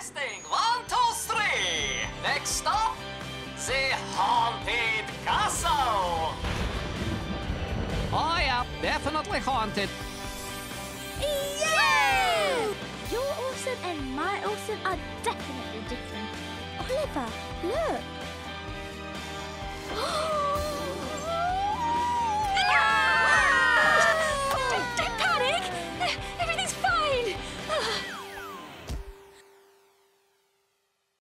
Testing. One, two, three. Next stop, the haunted castle. Oh yeah, definitely haunted. Yeah! Your awesome and my awesome are definitely different. Oliver, look.